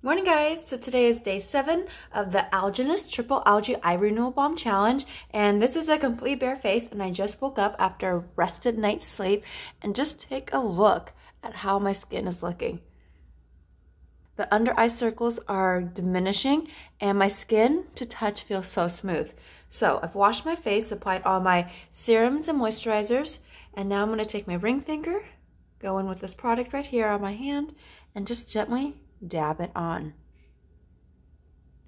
Morning guys! So today is day 7 of the Algenist Triple Algae Eye Renewal Balm Challenge and this is a complete bare face and I just woke up after a rested night's sleep and just take a look at how my skin is looking. The under eye circles are diminishing and my skin to touch feels so smooth. So I've washed my face, applied all my serums and moisturizers and now I'm going to take my ring finger, go in with this product right here on my hand and just gently dab it on.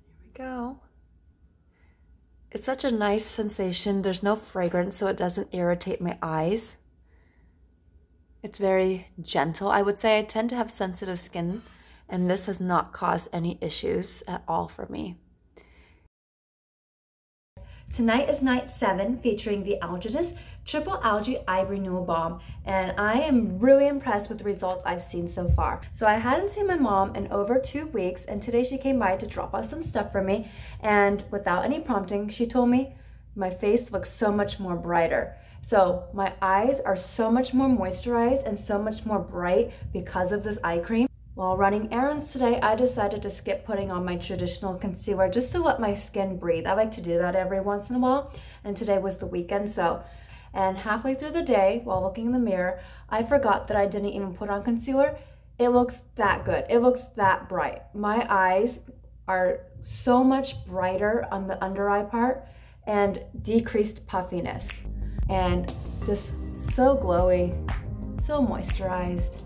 Here we go. It's such a nice sensation. There's no fragrance, so it doesn't irritate my eyes. It's very gentle. I would say I tend to have sensitive skin, and this has not caused any issues at all for me. Tonight is night seven featuring the Algenist Triple Algae Eye Renewal Balm and I am really impressed with the results I've seen so far. So I hadn't seen my mom in over two weeks and today she came by to drop off some stuff for me and without any prompting she told me my face looks so much more brighter. So my eyes are so much more moisturized and so much more bright because of this eye cream. While running errands today, I decided to skip putting on my traditional concealer just to let my skin breathe. I like to do that every once in a while, and today was the weekend, so. And halfway through the day, while looking in the mirror, I forgot that I didn't even put on concealer. It looks that good. It looks that bright. My eyes are so much brighter on the under eye part and decreased puffiness. And just so glowy, so moisturized.